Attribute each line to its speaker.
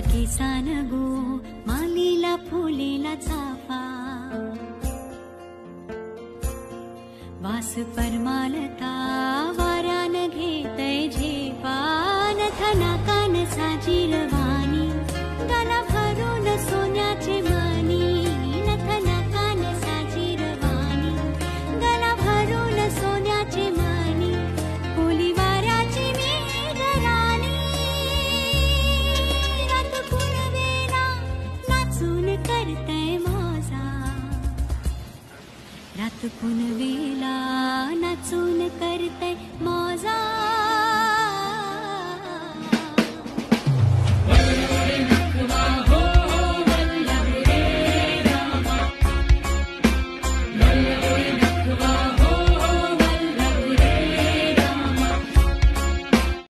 Speaker 1: कि गो मालेला फुलेला चाफा। वास परमालता वारान घेतय मालता वारान्ते कान जिल करते मौजा रात पुन वेला